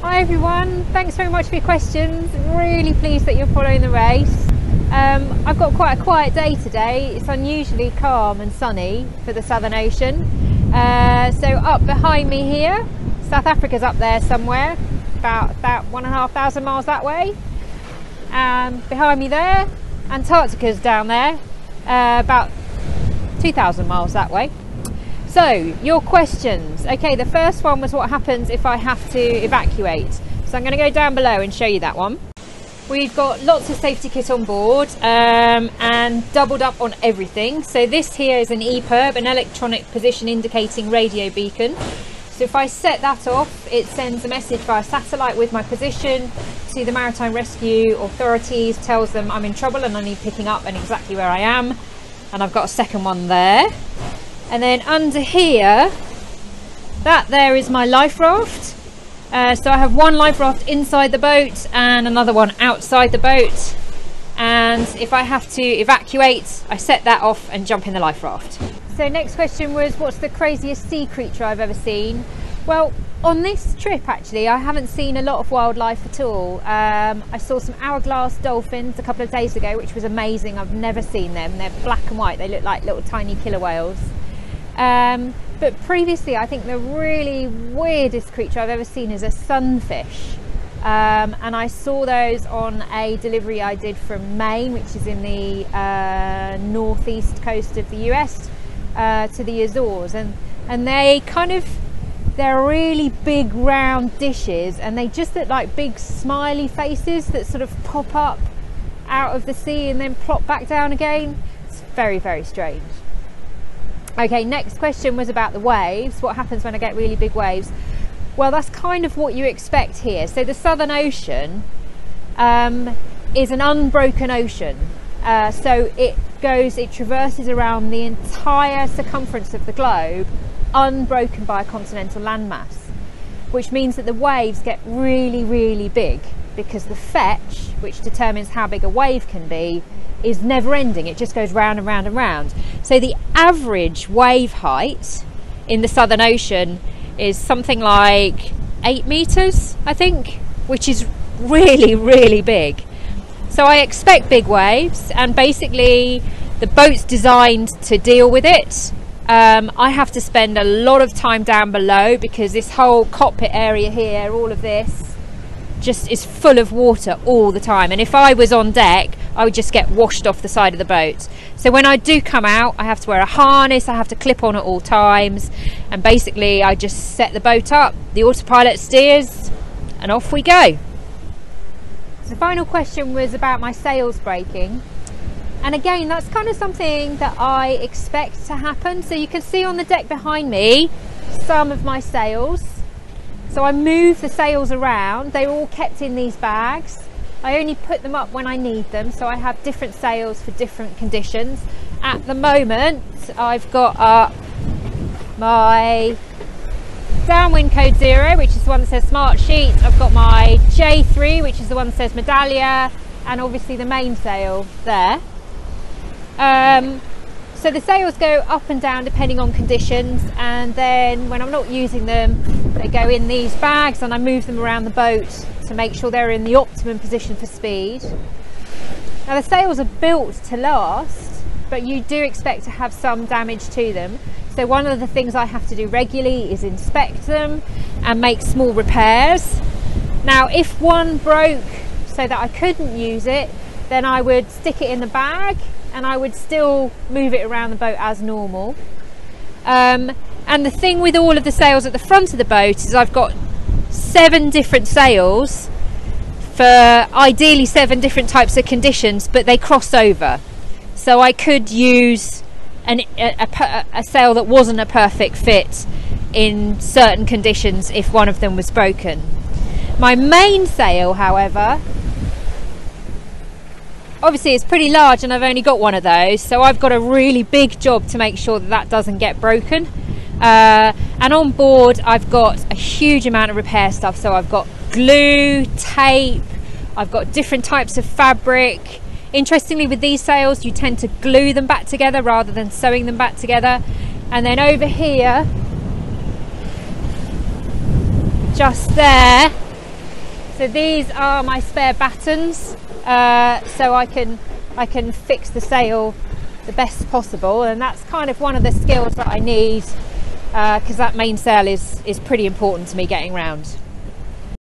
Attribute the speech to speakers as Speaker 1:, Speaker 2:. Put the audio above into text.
Speaker 1: Hi everyone, thanks very much for your questions. Really pleased that you're following the race. Um, I've got quite a quiet day today. It's unusually calm and sunny for the Southern Ocean. Uh, so up behind me here, South Africa's up there somewhere, about about one and a half thousand miles that way. And behind me there, Antarctica's down there, uh, about 2,000 miles that way. So, your questions. Okay, the first one was what happens if I have to evacuate. So, I'm going to go down below and show you that one. We've got lots of safety kit on board um, and doubled up on everything. So, this here is an EPIRB, an electronic position indicating radio beacon. So, if I set that off, it sends a message via satellite with my position to the Maritime Rescue authorities, tells them I'm in trouble and I need picking up and exactly where I am. And I've got a second one there. And then under here, that there is my life raft. Uh, so I have one life raft inside the boat and another one outside the boat. And if I have to evacuate, I set that off and jump in the life raft. So next question was, what's the craziest sea creature I've ever seen? Well, on this trip actually, I haven't seen a lot of wildlife at all. Um, I saw some hourglass dolphins a couple of days ago, which was amazing. I've never seen them. They're black and white. They look like little tiny killer whales. Um, but previously, I think the really weirdest creature I've ever seen is a sunfish. Um, and I saw those on a delivery I did from Maine, which is in the uh, northeast coast of the US, uh, to the Azores. And, and they kind of, they're really big round dishes and they just look like big smiley faces that sort of pop up out of the sea and then plop back down again. It's very, very strange. Okay, next question was about the waves. What happens when I get really big waves? Well, that's kind of what you expect here. So the Southern Ocean um, is an unbroken ocean. Uh, so it goes, it traverses around the entire circumference of the globe, unbroken by a continental landmass, which means that the waves get really, really big because the fetch, which determines how big a wave can be, is never ending. It just goes round and round and round. So the average wave height in the Southern Ocean is something like eight meters, I think, which is really, really big. So I expect big waves, and basically, the boat's designed to deal with it. Um, I have to spend a lot of time down below because this whole cockpit area here, all of this, just is full of water all the time. And if I was on deck, I would just get washed off the side of the boat. So when I do come out, I have to wear a harness, I have to clip on at all times, and basically I just set the boat up, the autopilot steers, and off we go. So the final question was about my sails breaking. And again, that's kind of something that I expect to happen. So you can see on the deck behind me some of my sails. So I move the sails around. They're all kept in these bags. I only put them up when I need them. So I have different sails for different conditions. At the moment, I've got up my downwind code zero, which is the one that says smart sheet. I've got my J3, which is the one that says medallia, and obviously the mainsail there. Um, so the sails go up and down depending on conditions, and then when I'm not using them, they go in these bags and I move them around the boat to make sure they're in the optimum position for speed. Now the sails are built to last, but you do expect to have some damage to them. So one of the things I have to do regularly is inspect them and make small repairs. Now if one broke so that I couldn't use it, then I would stick it in the bag and I would still move it around the boat as normal. Um, and the thing with all of the sails at the front of the boat is I've got seven different sails for ideally seven different types of conditions, but they cross over. So I could use an, a, a, a sail that wasn't a perfect fit in certain conditions if one of them was broken. My mainsail, however, obviously it's pretty large and I've only got one of those so I've got a really big job to make sure that that doesn't get broken. Uh, and on board I've got a huge amount of repair stuff. So I've got glue tape I've got different types of fabric. Interestingly with these sails you tend to glue them back together rather than sewing them back together. And then over here just there. So these are my spare battens, uh, so I can I can fix the sail the best possible, and that's kind of one of the skills that I need because uh, that mainsail is is pretty important to me getting around.